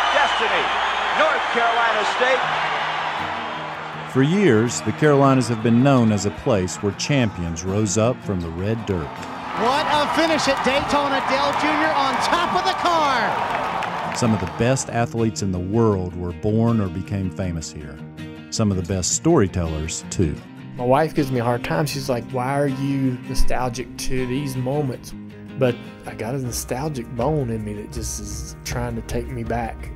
of destiny, North Carolina State. For years, the Carolinas have been known as a place where champions rose up from the red dirt. What a finish at Daytona. Dale Jr. on top of the car. Some of the best athletes in the world were born or became famous here. Some of the best storytellers, too. My wife gives me a hard time. She's like, Why are you nostalgic to these moments? But I got a nostalgic bone in me that just is trying to take me back.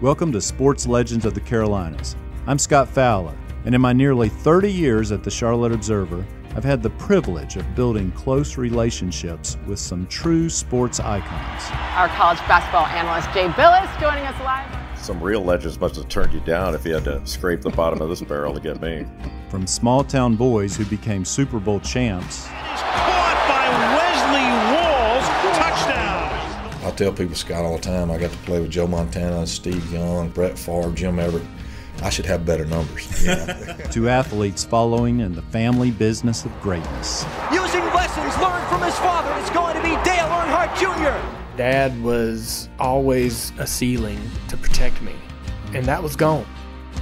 Welcome to Sports Legends of the Carolinas. I'm Scott Fowler, and in my nearly 30 years at the Charlotte Observer, I've had the privilege of building close relationships with some true sports icons. Our college basketball analyst Jay Bilas joining us live. Some real legends must have turned you down if you had to scrape the bottom of this barrel to get me. From small town boys who became Super Bowl champs. Tell people, Scott, all the time, I got to play with Joe Montana, Steve Young, Brett Favre, Jim Everett. I should have better numbers. Two athletes following in the family business of greatness. Using lessons learned from his father, it's going to be Dale Earnhardt Jr. Dad was always a ceiling to protect me, and that was gone.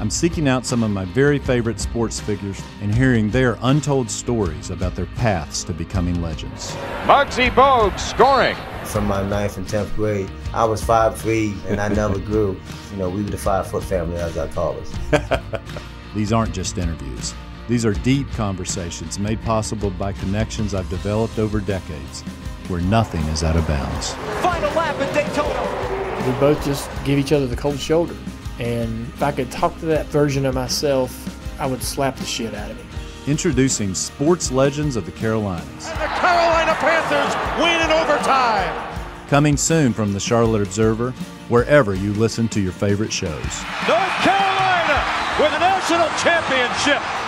I'm seeking out some of my very favorite sports figures and hearing their untold stories about their paths to becoming legends. Muggsy Bogues scoring. From my ninth and tenth grade, I was five three and I never grew. You know, we were the five foot family, as I call us. These aren't just interviews. These are deep conversations made possible by connections I've developed over decades where nothing is out of bounds. Final lap at Daytona. We both just give each other the cold shoulder. And if I could talk to that version of myself, I would slap the shit out of him. Introducing sports legends of the Carolinas. And the Carolina Panthers win in overtime. Coming soon from the Charlotte Observer, wherever you listen to your favorite shows. North Carolina with a national championship.